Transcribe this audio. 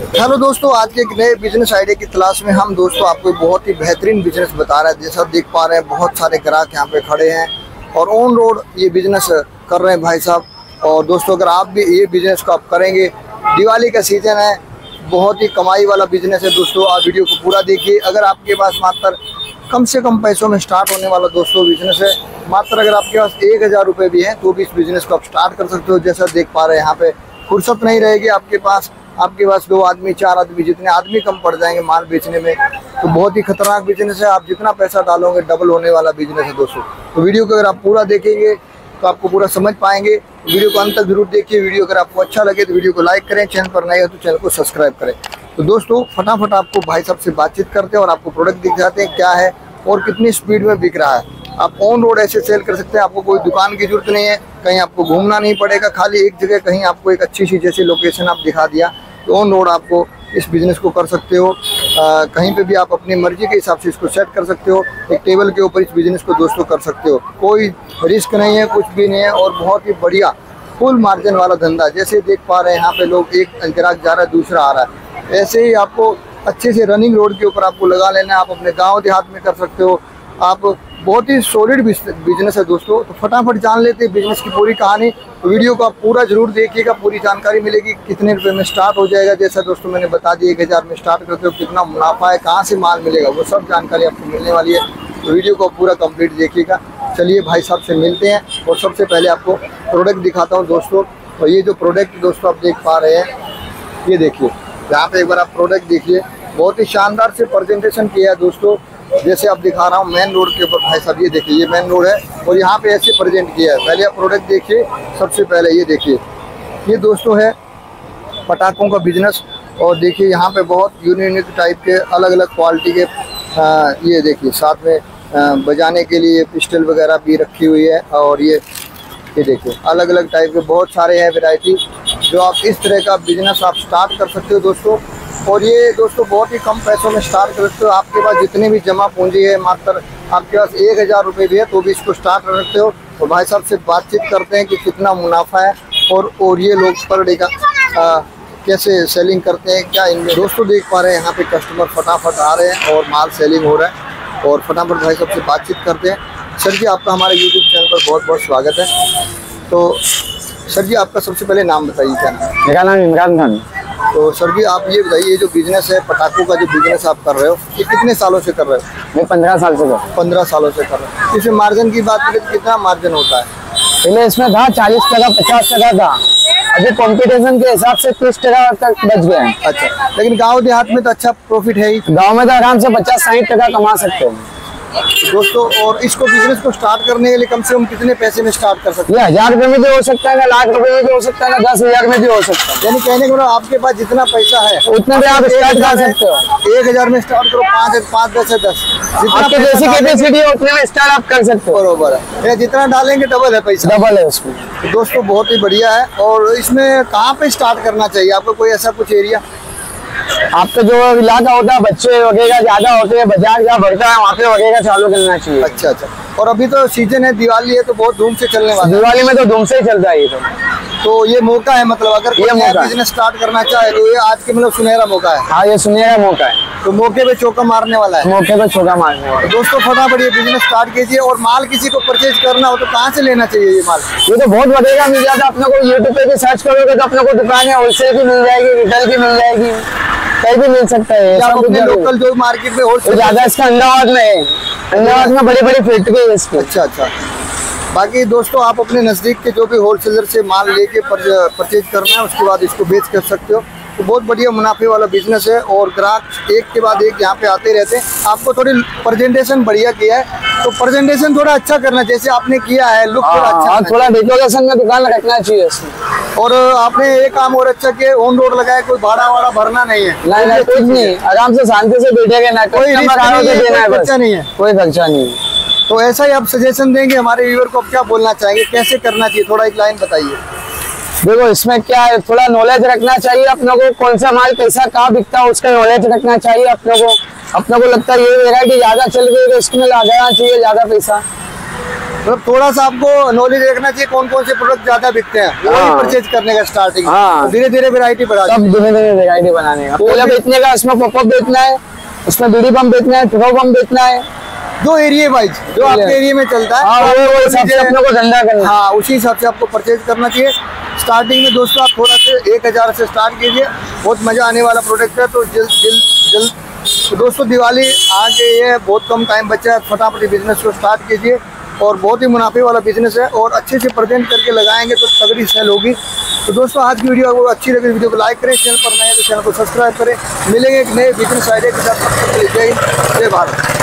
Hello दोस्तों, आज के एक नए बिज़नेस आइडिया की तलाश में हम दोस्तों आपको बहुत ही बेहतरीन बिज़नेस बता रहे हैं। जैसा देख पा रहे हैं, बहुत सारे ग्राहक यहाँ पे खड़े हैं और ऑन रोड ये बिज़नेस कर रहे हैं भाई साहब। और दोस्तों, अगर आप भी ये बिज़नेस को आप करेंगे, दिवाली का सीज़न है, बहुत ही कमाई वाला बिज़नेस है दोस्तों। आप वीडियो को पूरा देखिए। अगर आपके पास मात्र कम से कम पैसों में स्टार्ट होने वाला दोस्तों बिज़नेस है, मात्र अगर आपके पास एक हज़ार रुपये भी हैं तो भी इस बिज़नेस को आप स्टार्ट कर सकते हो। जैसा देख पा रहे हैं, यहाँ पे फुर्सत नहीं रहेगी आपके पास। आपके पास दो आदमी, चार आदमी, जितने आदमी कम पड़ जाएँगे माल बेचने में तो बहुत ही खतरनाक बिज़नेस है। आप जितना पैसा डालोगे डबल होने वाला बिज़नेस है दोस्तों। तो वीडियो को अगर आप पूरा देखेंगे तो आपको पूरा समझ पाएँगे। वीडियो को अंत तक ज़रूर देखिए। वीडियो अगर आपको अच्छा लगे तो वीडियो को लाइक करें। चैनल पर नए हो तो चैनल को सब्सक्राइब करें। तो दोस्तों, फटाफट आपको भाई साहब से बातचीत करते हैं और आपको प्रोडक्ट दिखाते हैं, क्या है और कितनी स्पीड में बिक रहा है। आप ऑन रोड ऐसे सेल कर सकते हैं। आपको कोई दुकान की ज़रूरत नहीं है। कहीं आपको घूमना नहीं पड़ेगा। खाली एक जगह कहीं आपको एक अच्छी सी जैसी लोकेशन आप दिखा दिया। ऑन रोड आपको इस बिज़नेस को कर सकते हो। आ, कहीं पे भी आप अपनी मर्ज़ी के हिसाब से इसको सेट कर सकते हो। एक टेबल के ऊपर इस बिज़नेस को दोस्तों कर सकते हो। कोई रिस्क नहीं है कुछ भी नहीं है और बहुत ही बढ़िया फुल मार्जिन वाला धंधा। जैसे देख पा रहे हैं यहाँ पे लोग एक ग्राहक जा रहा है दूसरा आ रहा है। ऐसे ही आपको अच्छे से रनिंग रोड के ऊपर आपको लगा लेना आप अपने गाँव देहात में कर सकते हो। आप बहुत ही सॉलिड बिज़नेस है दोस्तों। तो फटाफट जान लेते हैं बिज़नेस की पूरी कहानी। तो वीडियो को आप पूरा ज़रूर देखिएगा, पूरी जानकारी मिलेगी कितने रुपए में स्टार्ट हो जाएगा। जैसा दोस्तों मैंने बता दिया, एक हज़ार में स्टार्ट करते हो, कितना मुनाफा है, कहाँ से माल मिलेगा, वो सब जानकारी आपको मिलने वाली है। तो वीडियो को पूरा कंप्लीट देखिएगा। चलिए भाई साहब से मिलते हैं और सबसे पहले आपको प्रोडक्ट दिखाता हूँ दोस्तों। और ये जो प्रोडक्ट दोस्तों आप देख पा रहे हैं, ये देखिए। यहाँ पे एक बार आप प्रोडक्ट देखिए। बहुत ही शानदार से प्रेजेंटेशन किया है दोस्तों। जैसे आप दिखा रहा हूँ मेन रोड के ऊपर भाई साहब ये देखिए ये मेन रोड है और यहाँ पे ऐसे प्रेजेंट किया है। पहले आप प्रोडक्ट देखिए सबसे पहले ये देखिए। ये दोस्तों है पटाखों का बिज़नेस और देखिए यहाँ पे बहुत यूनिक टाइप के अलग अलग क्वालिटी के आ, ये देखिए साथ में आ, बजाने के लिए पिस्टल वगैरह भी रखी हुई है और ये ये देखिए अलग अलग टाइप के बहुत सारे हैं वेराइटी जो आप इस तरह का बिज़नेस आप स्टार्ट कर सकते हो दोस्तों। और ये दोस्तों बहुत ही कम पैसों में स्टार्ट कर सकते हो। आपके पास जितने भी जमा पूंजी है मात्र आपके पास एक हज़ार रुपये भी है तो भी इसको स्टार्ट कर सकते हो। और भाई साहब से बातचीत करते हैं कि कितना मुनाफा है और और ये लोग पर डे का कैसे सेलिंग करते हैं, क्या इनमें दोस्तों देख पा रहे हैं, यहाँ पे कस्टमर फटाफट आ रहे हैं और माल सेलिंग हो रहा है। और फटाफट भाई साहब से बातचीत करते हैं। सर जी, आपका हमारे यूट्यूब चैनल पर बहुत बहुत स्वागत है। तो सर जी, आपका सबसे पहले नाम बताइए, क्या नाम मेरा नाम इमरान खान। तो सर जी आप ये बताइए जो बिज़नेस है पटाखों का जो बिज़नेस आप कर रहे हो ये कितने सालों से कर रहे हो? मैं पंद्रह साल से कर पंद्रह सालों से कर रहे हो। इसमें मार्जिन की बात करें तो कितना मार्जिन होता है? पहले इसमें था चालीस टका पचास टका था। अभी कंपटीशन के हिसाब से तीस टका तक बच गए हैं। अच्छा लेकिन गाँव देहात में तो अच्छा प्रॉफिट है ही। गाँव में तो आराम से पचास साठ टका कमा सकते हैं। दोस्तों और इसको बिज़नेस को स्टार्ट करने के लिए कम से कम कितने पैसे में स्टार्ट कर सकते ये हज़ार रुपए में भी हो सकता है ना लाख रुपए में भी हो सकता है ना दस हज़ार में भी हो सकता है। यानी कहने को मतलब आपके पास जितना पैसा है उतने में आप स्टार्ट कर सकते हो। एक हज़ार में स्टार्ट करो पाँच पाँच दस है दस। जितना आपके जैसी कैपेसिटी है उतने में स्टार्ट आप कर सकते हो। बरोबर है। जितना डालेंगे डबल है पैसा। डबल है उसमें। दोस्तों बहुत ही बढ़िया है। और इसमें कहाँ पे स्टार्ट करना चाहिए? आपको कोई ऐसा कुछ एरिया आपका जो इलाका होता है बच्चे वगैरह ज़्यादा होते हैं बाज़ार जहाँ बढ़ता है वहाँ पे वगैरह चालू करना चाहिए। अच्छा अच्छा। और अभी तो सीज़न है दिवाली है तो बहुत धूम से चलने वाला है। दिवाली में तो धूम से ही चलता है ये तो। तो ये मौका है मतलब अगर ये मौका बिज़नेस स्टार्ट करना चाहे तो ये आज के मतलब सुनहरा मौका है। हाँ ये सुनहरा मौका है। तो मौके पे चौका मारने वाला है। मौके पे चौका मारने वाला तो दोस्तों फटाफट ये बिज़नेस स्टार्ट कीजिए और माल किसी को परचेज करना हो तो कहाँ से लेना चाहिए ये माल? ये तो बहुत बढ़ेगा मिल जाता अपने को यूट्यूब पे भी सर्च करोगे तो अपने को दुकानें होलसेल की मिल जाएगी रिटेल की मिल जाएगी। कहीं भी मिल सकता है। लोकल जो मार्केट में तो होलसेल ज़्यादा इसका अहमदाबाद में है। अहमदाबाद में बड़ी बड़ी फैक्ट्री है इसकी। अच्छा अच्छा। बाकी दोस्तों आप अपने नज़दीक के जो भी होलसेलर से माल लेके परचेज करना है उसके बाद इसको बेच कर सकते हो। तो बहुत बढ़िया मुनाफे वाला बिज़नेस है और ग्राहक एक के बाद एक यहाँ पे आते रहते हैं। आपको थोड़ी प्रेजेंटेशन बढ़िया किया है। तो प्रेजेंटेशन थोड़ा अच्छा करना जैसे आपने किया है लुक थोड़ा अच्छा हाँ थोड़ा डेकोरेशन में दुकान रखना चाहिए। और आपने एक काम और अच्छा किया ऑन रोड लगाया कोई भाड़ा वाड़ा भरना नहीं है। नहीं नहीं कुछ नहीं। आराम से शांति से बैठेगा ना कोई तो देना है खर्चा नहीं है। कोई खर्चा नहीं है। तो ऐसा ही आप सजेशन देंगे हमारे व्यूअर को आप क्या बोलना चाहेंगे कैसे करना चाहिए थोड़ा एक लाइन बताइए। देखो इसमें क्या है थोड़ा नॉलेज रखना चाहिए अपनों को कौन सा माल कैसा कहाँ बिकता है उसका नॉलेज रखना चाहिए अपने को। अपने को लगता है ये वेरायटी ज़्यादा चल गई तो इसमें लगाना चाहिए ज़्यादा पैसा। मतलब थोड़ा सा आपको नॉलेज रखना चाहिए कौन कौन से प्रोडक्ट ज़्यादा बिकते हैं। वही हाँ। परचेज करने का स्टार्टिंग हाँ। धीरे धीरे वेरायटी बढ़ा धीरे धीरे वेरायटी बनाने का। बेचने का उसमें पॉपअप बेचना है उसमें बीड़ी बम बेचना है ट्रो बम बेचना है। जो एरिया वाइज जो आपके एरिया में चलता है हाँ वो वो अपने को धंधा करना। हाँ उसी हिसाब से आपको परचेज करना चाहिए। स्टार्टिंग में दोस्तों आप थोड़ा से एक हज़ार से स्टार्ट कीजिए। बहुत मज़ा आने वाला प्रोडक्ट है तो जल्द जल्द जल्द। तो दोस्तों दिवाली आ गई है बहुत कम टाइम बचा है फटाफट बिज़नेस को स्टार्ट कीजिए। और बहुत ही मुनाफे वाला बिज़नेस है और अच्छे से प्रेजेंट करके लगाएँगे तो तगड़ी सेल होगी। तो दोस्तों, आज की वीडियो अगर अच्छी लगी वीडियो को लाइक करें चैनल पर नए तो चैनल को सब्सक्राइब करें। मिलेंगे एक नए बिज़नेस आइडिया के साथ। जय जय भारत।